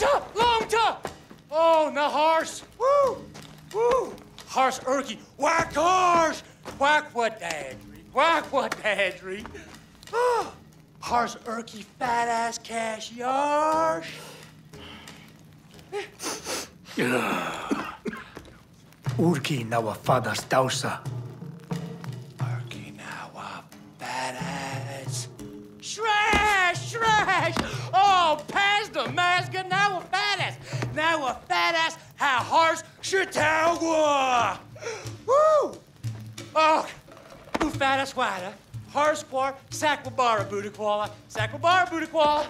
top, long top. Oh, the horse. Woo, woo. Horse Urki. Whack horse. Whack what dadry. Whack what dadry. Oh, horse Urki, fat ass cash yarsh. Urki nawa fadas dausa. Fat ass, how horse Chautauqua. Woo! Oh, who fat ass wada. Horse quar, sakwabara budakwala, sakwabara budakwala.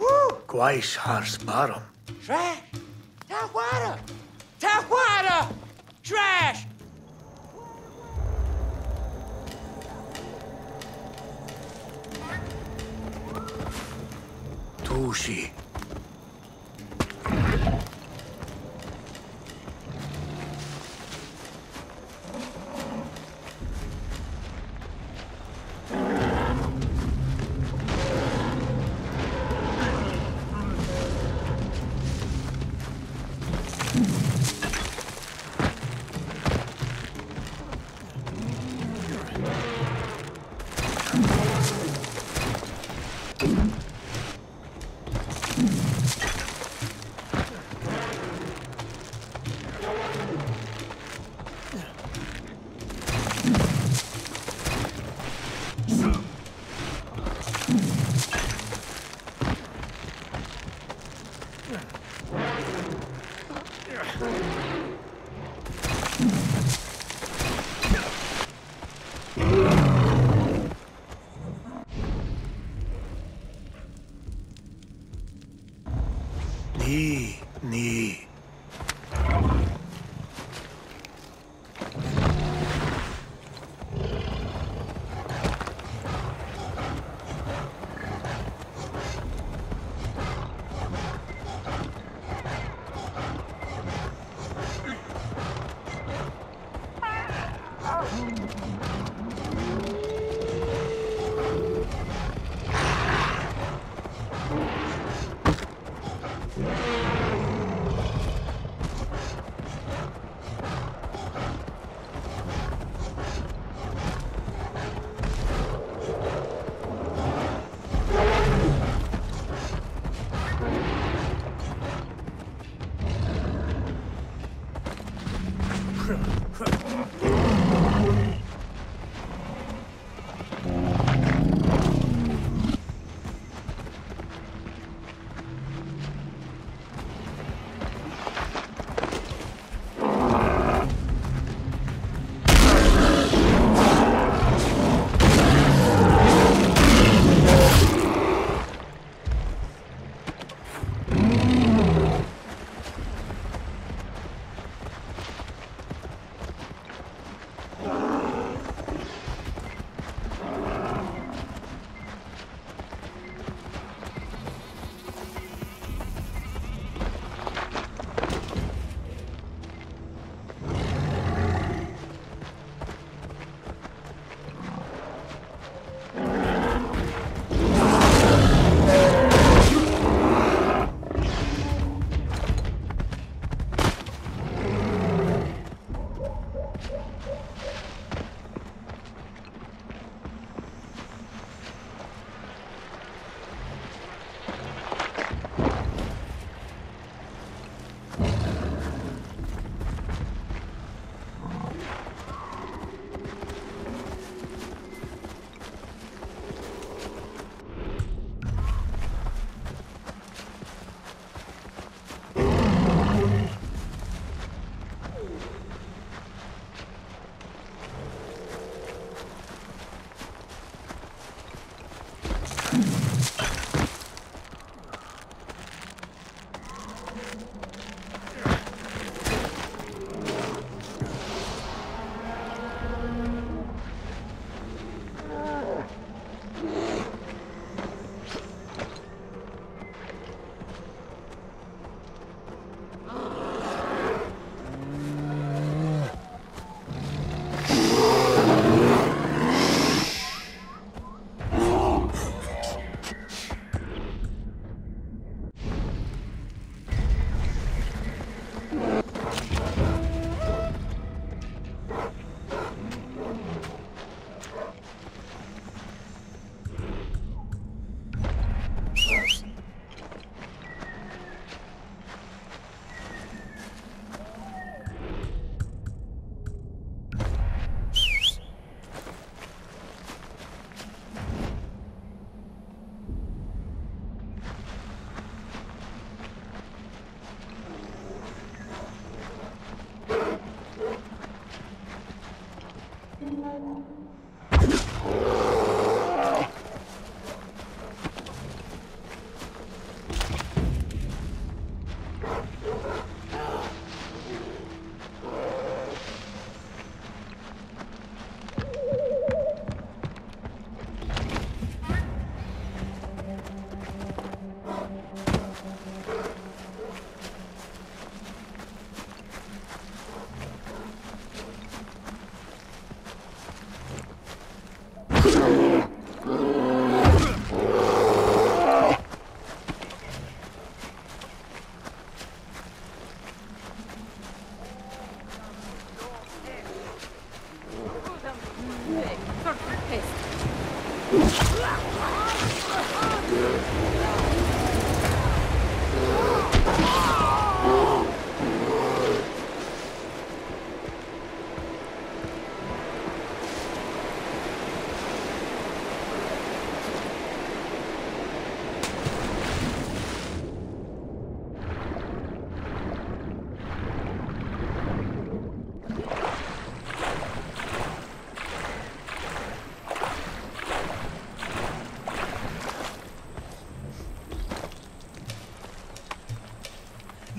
Woo! Gwais hars barum. Trash! Tawada! Tawada! Trash! Tushi.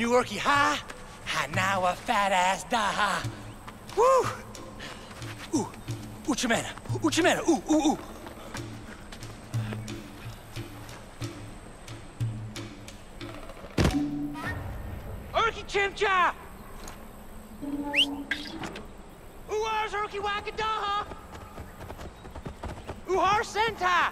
New Yorkie ha now a fat ass da. Woo! Ooh, uchimena, uchimena, ooh, ooh, ooh. Urki chimcha! Uars Urki wakadaha! Uhar senta!